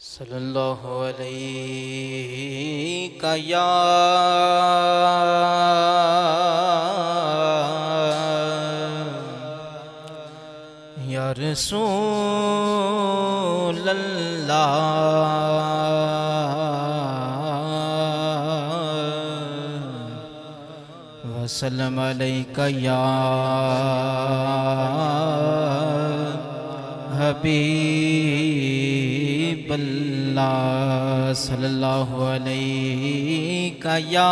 صلی اللہ علیہ کا یا یا رسول اللہ وسلم علیکہ یا حبیب اللہ صلی اللہ علیہ یا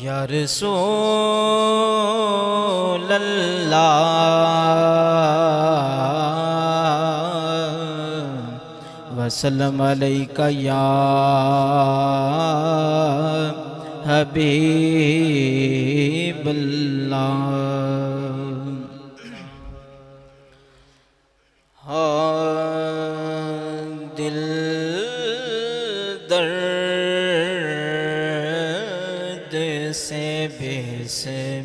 یا رسول اللہ وسلم علیکہ یا حبیب اللہ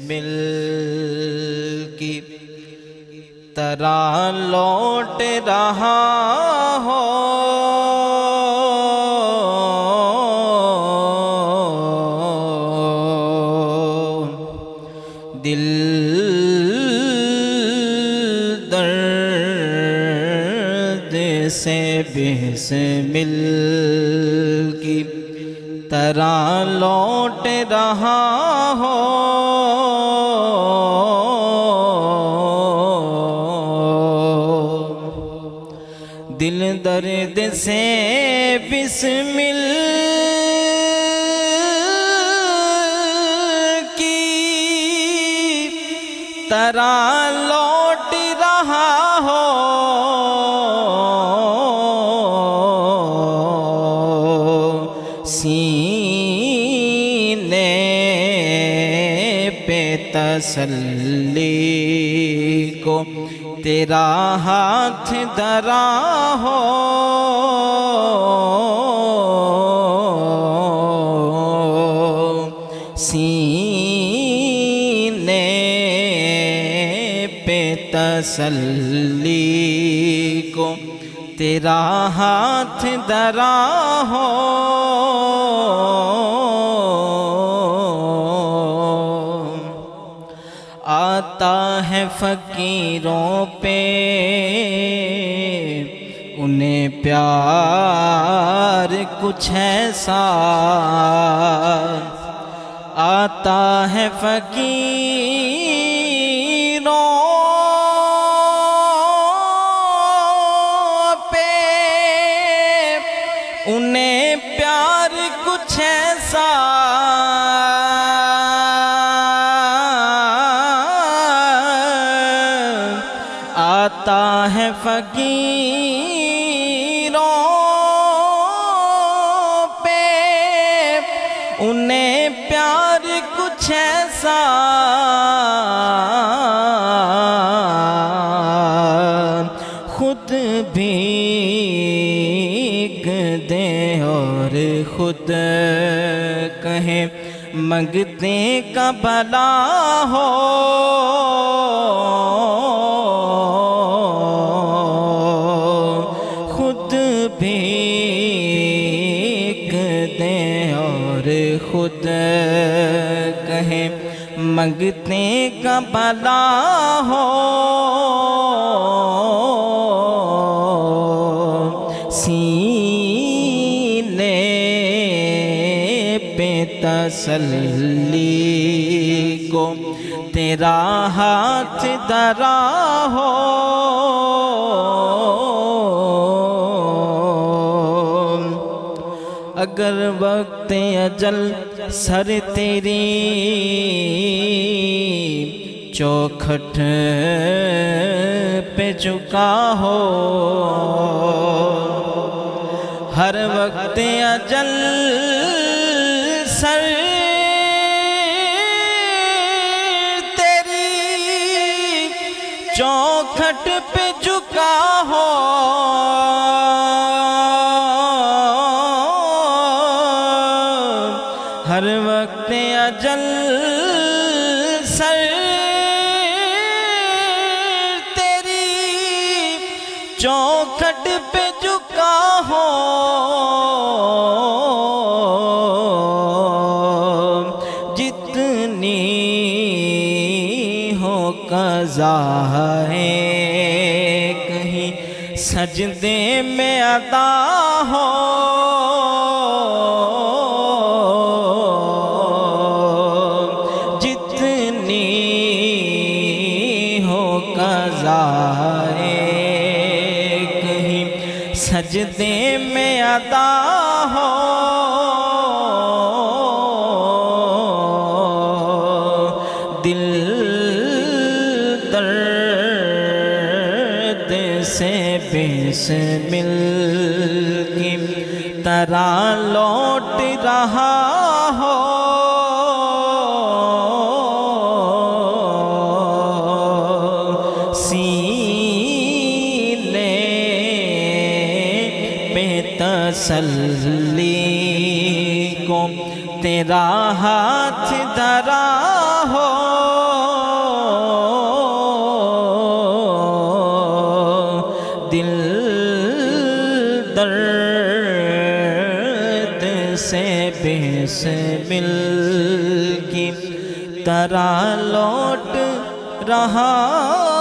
بسمل کی طرح لوٹ رہا ہو۔ دل درد سے بسمل کی طرح لوٹ رہا ہو۔ دل درد سے بسمل کی طرح لوٹ تسلی کو تیرا ہاتھ درا ہو۔ سینے پہ تسلی کو تیرا ہاتھ درا ہو۔ آتا ہے فقیروں پہ، انہیں پیار کچھ ایسا آتا ہے فقیروں پہ، انہیں پیار کچھ ایسا انہیں پیار کچھ ایسا خود بھیگ دے اور خود کہیں منگتے کا بلا ہو۔ منگتے کا بلا ہو۔ سینے پہ تسلی کو تیرا ہاتھ درا ہو۔ اگر وقت اجل سر تیری چوکھٹ پہ چکا ہو۔ ہر وقت اجل ہر وقت اجل سر تیری چوکھٹ پہ جکا ہو۔ جتنی ہو قضا ہے، کہیں سجدے میں عطا ہو۔ ہو قضا ہے کہیں سجدے میں عطا ہو۔ دل درد سے بسمل کی طرح لوٹ رہا ہو۔ تسلی کو تیرا ہاتھ دھرا ہو۔ دل درد سے بسمل کی طرح لوٹ رہا۔